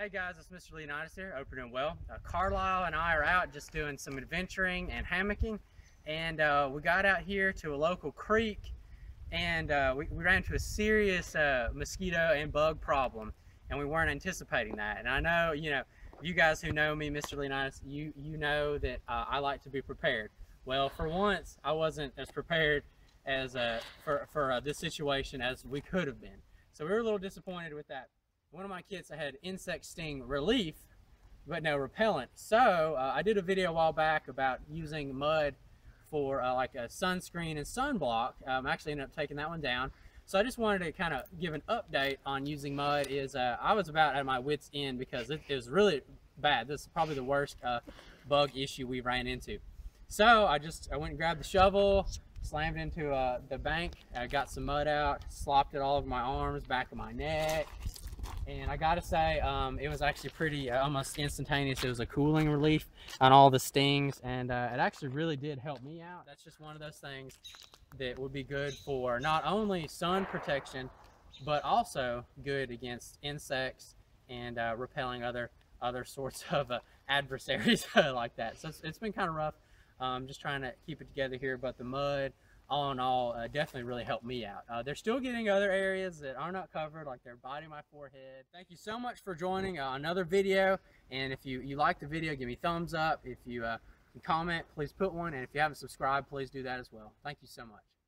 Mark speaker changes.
Speaker 1: Hey guys, it's Mr. Leonidas here. Hope you're doing well. Uh, Carlisle and I are out just doing some adventuring and hammocking, and uh, we got out here to a local creek, and uh, we, we, ran into a serious uh, mosquito and bug problem, and we weren't anticipating that. And I know, you know, you guys who know me, Mr. Leonidas, you you know that uh, I like to be prepared. Well, for once, I wasn't as prepared as uh, for for this situation as we could have been. So we were a little disappointed with that one of my kits I had insect sting relief, but no repellent. So uh, I did a video a while back about using mud for uh, like a sunscreen and sunblock. Um, actually ended up taking that one down. So I just wanted to kind of give an update on using mud. Is uh, I was about at my wits end because it, it was really bad. This is probably the worst uh, bug issue we ran into. So I just I went and grabbed the shovel, slammed into uh, the bank, I got some mud out, slopped it all over my arms, back of my neck, and I gotta say um, it was actually pretty uh, almost instantaneous. It was a cooling relief on all the stings and uh, it actually really did help me out. That's just one of those things that would be good for not only sun protection but also good against insects and uh, repelling other other sorts of uh, adversaries like that. So it's, it's been kind of rough. Um, just trying to keep it together here but the mud all in all, uh, definitely really helped me out. Uh, they're still getting other areas that are not covered, like they're biting my forehead. Thank you so much for joining uh, another video. And if you, you like the video, give me thumbs up. If you uh, comment, please put one. And if you haven't subscribed, please do that as well. Thank you so much.